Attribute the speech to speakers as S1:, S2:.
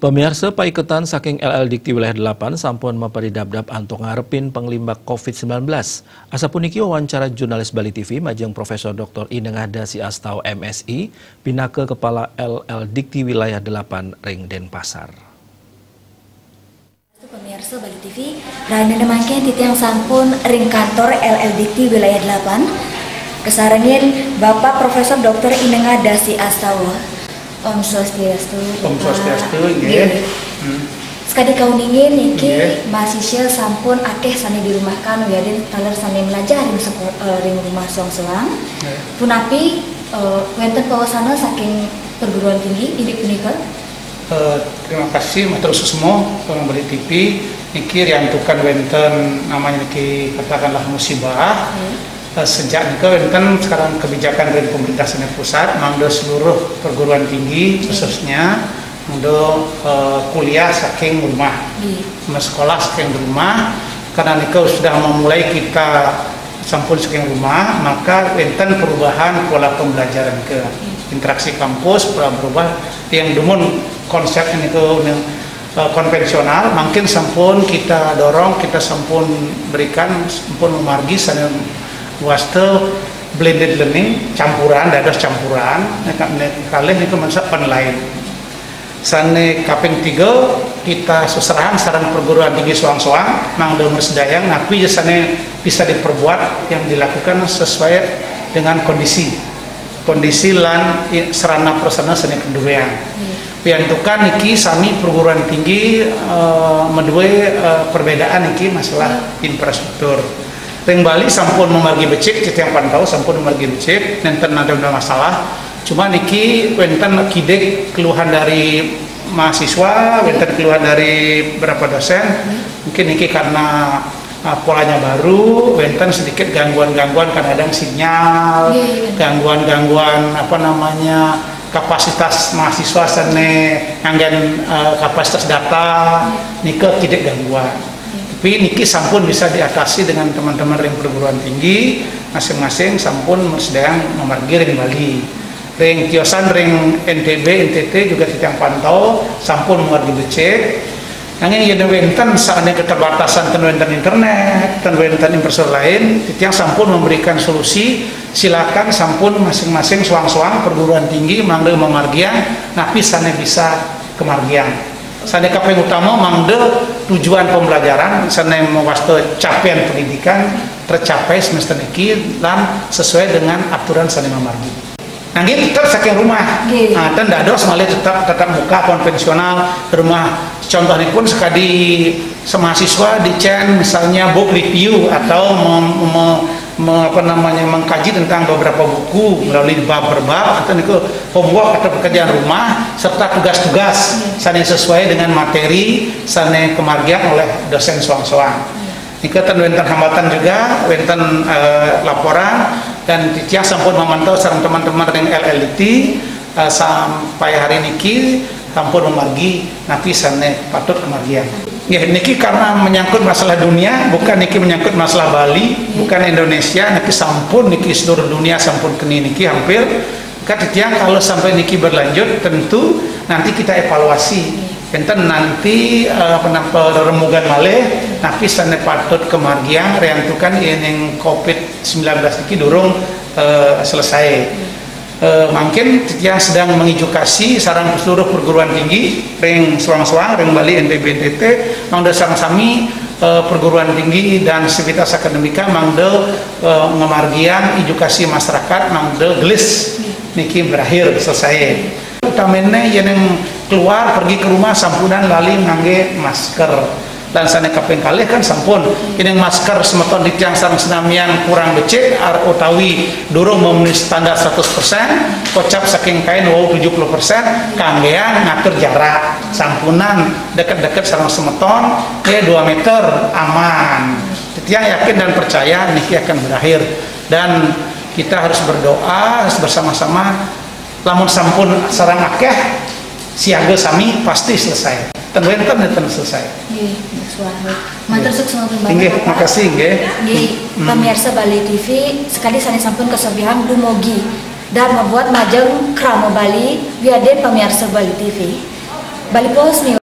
S1: Pemirsa paiketan saking LL Dikti wilayah 8 sampun maparidabdab antuk ngarepin penglimbak COVID-19. Asapuniki wawancara jurnalis Bali TV majeng Profesor Dr. Ineng Hadasi Astau MSI pinake Kepala LL Dikti wilayah 8 Ring Denpasar.
S2: Pemirsa Bali TV, Raina Demangke titiang sampun ring kantor LL Dikti wilayah 8 kesarengin Bapak Profesor Dr. Ineng Hadasi Astau Om Swastiastu.
S3: Om Swastiastu nggih.
S2: Hmm. Sekali kau ningin niki mahasiswa sampun akeh sani dirumahkan wiadin taler sani belajar ring sekolah uh, ring rumah suang-suang. Punapi uh, wenten pawasana saking perguruan tinggi didik punika.
S3: Uh, terima kasih matur semua orang beli TV niki riantukan wenten namanya niki katakanlah musibah. Hmm Eh, sejak itu kan sekarang kebijakan dari pemerintah senat pusat mangdo seluruh perguruan tinggi khususnya mangdo uh, kuliah saking rumah hmm. sekolah saking rumah karena niku sudah memulai kita sampun saking rumah maka enten perubahan pola pembelajaran ke hmm. interaksi kampus pola berubah yang dumun konsep ini tuh uh, konvensional makin sampun kita dorong kita sampun berikan sampun memargi sana waste blended learning campuran dados campuran kalian itu masa lain sane kaping tiga kita susrahan saran perguruan tinggi soang-soang nang nomor sedayang tapi sane bisa diperbuat yang dilakukan sesuai dengan kondisi kondisi lan serana persana seni keduwean hmm. piantukan iki sami perguruan tinggi uh, medue uh, perbedaan iki masalah hmm. infrastruktur Ring Bali sampun memargi becik yang pantau sampun memargi becik nenten ada masalah. Cuma niki wenten kidek keluhan dari mahasiswa wenten keluhan dari berapa dosen. Mungkin niki karena uh, polanya baru wenten sedikit gangguan-gangguan kadang-kadang sinyal iya, iya. gangguan-gangguan apa namanya kapasitas mahasiswa sene nganggen uh, kapasitas data. Nike kidek gangguan tapi niki sampun bisa diatasi dengan teman-teman ring perguruan tinggi masing-masing sampun sedang memargi ring Bali ring kiosan ring NTB NTT juga sedang pantau sampun memargi becek Nanging yang wenten saatnya keterbatasan ten wenten internet, ten wenten infrastruktur lain, yang sampun memberikan solusi. Silakan sampun masing-masing suang-suang perguruan tinggi manggil memargian, tapi sana bisa kemargian. Sana kapeng utama mangde tujuan pembelajaran sana mewasto capaian pendidikan tercapai semester ini dan sesuai dengan aturan sana memargi. Nah, gitu tetap saking rumah. Nah, dan dado semalih tetap tetap muka konvensional rumah. Contohnya pun sekali semahasiswa di misalnya book review atau mem, mem, me, apa namanya mengkaji tentang beberapa buku melalui bab berbab atau itu homework atau pekerjaan rumah serta tugas-tugas. Sana sesuai dengan materi sana kemargian oleh dosen soang-soang. Ikatan wenten hambatan juga, wenten uh, laporan dan tiang sampun memantau sarang teman-teman dengan LLT uh, eh, sampai hari ini sampun memargi nanti sana patut kemargian. Ya, niki karena menyangkut masalah dunia, bukan niki menyangkut masalah Bali, bukan Indonesia, niki sampun niki seluruh dunia sampun kini niki hampir. Katiang kalau sampai niki berlanjut, tentu nanti kita evaluasi. Enten nanti uh, penampa remugan malih, tapi sana patut kemargian, reantukan yang COVID-19 niki durung uh, selesai uh, mungkin yang sedang mengedukasi sarang seluruh perguruan tinggi ring suang-suang ring Bali NTB NTT mangda sang sami uh, perguruan tinggi dan sivitas akademika mangda uh, ngemargian edukasi masyarakat mangda gelis. Niki berakhir selesai. Utamanya yang keluar pergi ke rumah sampunan lali ngangge masker dan sana kaping kali kan sampun. Ini masker semeton di tiang sarang senamian kurang becek ar utawi durung memenuhi standar 100% kocap saking kain wow 70% kanggean ngatur jarak sampunan dekat-dekat sarang semeton ya 2 meter aman. Tiang yakin dan percaya niki akan berakhir. Dan kita harus berdoa harus bersama-sama. Lamun sampun sarang akeh siaga sami pasti selesai kan selesai.
S2: Suara. Matur sukses banget.
S3: Nggih, makasih nggih.
S2: Nggih, hmm. pemirsa Bali TV sekali saya sampun kesugihan dumugi dan membuat majeng kramo Bali biade pemirsa Bali TV. Bali Pos nih